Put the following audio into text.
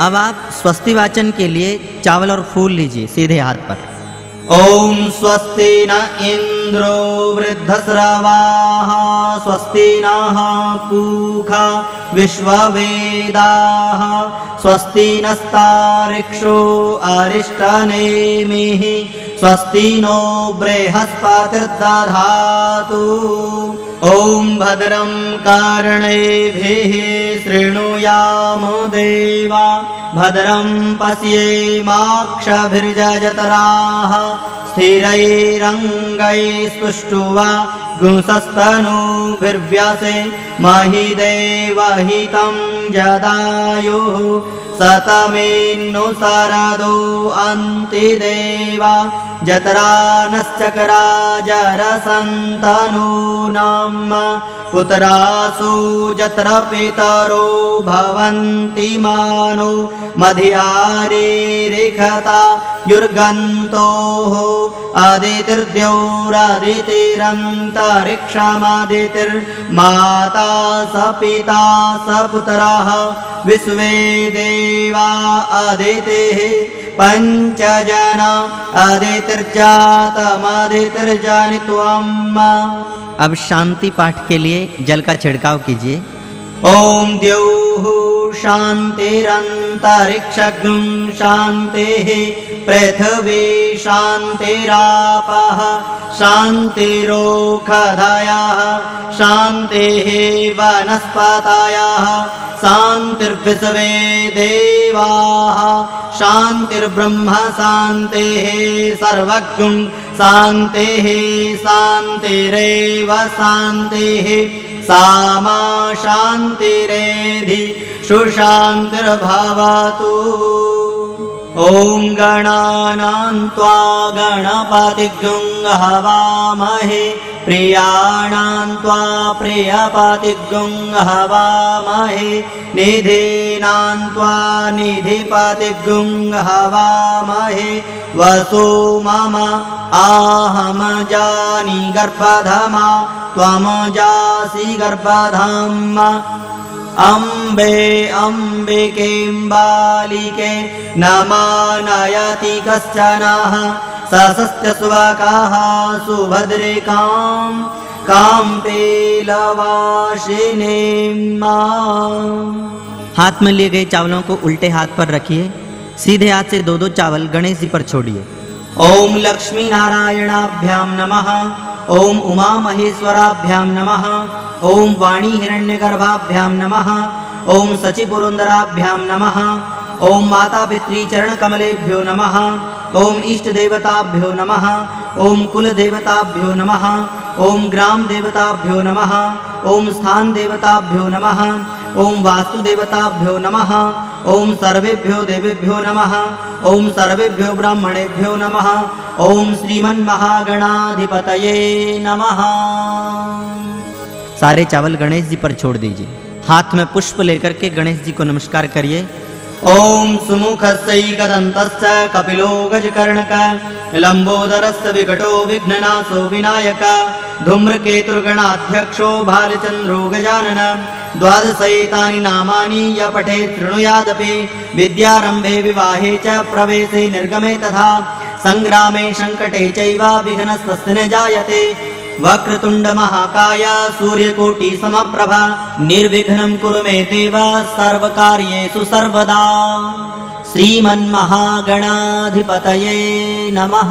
अब आप स्वस्ति वाचन के लिए चावल और फूल लीजिए, सीधे हाथ पर। ओम स्वस्ति न इंद्रो वृद्ध वृद्धस्रवाः स्वस्ति नः पूखा विश्ववेदाः स्वस्ति नस्तारिक्षो अरिष्टनेमिः स्वस्ति नो बृहस्पतिर्दधातु। ॐ भद्रं कर्णेभिः शृणुयाम देवा। भद्रं पश्येमाक्षभिर्जतराः स्थिरैरङ्गैः स्पृष्टुवा गुंसस्तनूभिर्व्यसे। महि देवहितं जदायुः सतमेन्नु सरदो अन्ति देवा जतरा जरसन्तनूनाम् पुत्रासु जत्र पितरो भवन्ति मानो मध्यारीरिखता युर्गन्तोः अदितिर्द्यौरदितिरन्तरिक्षमादितिर्माता स पिता स पुत्रः विश्वे देवा अदितिः पञ्च जना अदितिर्जातमदितिर्जनित्वम् अब शांति पाठ के लिए जल का छिड़काव कीजिए। ॐ द्यौः शान्तिरन्तरिक्षगुं शान्तिः पृथिवी शान्तिरापः शान्तिरोखधयः शान्तिः वनस्पतयः शान्तिर्विश्वे देवाः शान्तिर्ब्रह्म शान्तिः सर्वज्ञं शान्तिः शान्तिरेव शान्तिः सा मा शान्तिरेधि सुशान्तिर्भवतु ॐ गणानां त्वा गणपतिगुं हवामहे प्रियाणां त्वा प्रियपतिगुं हवामहे निधीनां त्वा निधिपतिगुं हवामहे वसो मम आहम जानि गर्भधमा त्वम जासि गर्भधाम अम्बे अम्बिकेम्बालिके न मानयति कश्चनः सशस्त्यस्वकाः सुभद्रिकाम् काम्पेलवासिनीम् हाथ में लिए गए चावलों को उल्टे हाथ पर रखिए सीधे हाथ से दो दो चावल गणेश जी पर छोड़िए। ॐ लक्ष्मीनारायणाभ्यां नमः ॐ उमामहेश्वराभ्यां नमः ॐ वाणी हिरण्यगर्भाभ्यां नमः ॐ सचिपुरन्दराभ्यां नमः ॐ मातापितृचरणकमलेभ्यो नमः ॐ इष्टदेवताभ्यो नमः ॐ कुलदेवताभ्यो नमः ॐ ग्रामदेवताभ्यो नमः ॐ स्थानदेवताभ्यो नमः ॐ वास्तुदेवताभ्यो नमः ॐ सर्वेभ्यो देवेभ्यो नमः ॐ सर्वेभ्यो ब्राह्मणेभ्यो नमः ॐ श्रीमन्महागणाधिपतये नमः सारे चावल गणेश जी पर छोड़ दीजिए। हाथ में पुष्प लेकर के गणेश जी को नमस्कार करिए। ॐ सुमुखस्यैकदन्तश्च कपिलो गजकर्णक लम्बोदरस्य विकटो विघ्ननाशो विनायक, धूम्रकेतुर्गणाध्यक्षो भालचन्द्रो गजानन द्वादशैतानि नामानि य पठेत् शृणुयादपि विद्यारम्भे विवाहे च प्रवेशे निर्गमे तथा, सङ्ग्रामे सङ्कटे चैव विघ्नस्तस्य न जायते। वक्रतुण्डमहाकाय सूर्यकोटि समप्रभा निर्विघ्नं कुरु मे देव सर्वकार्येषु सर्वदा। श्रीमन्महागणाधिपतये नमः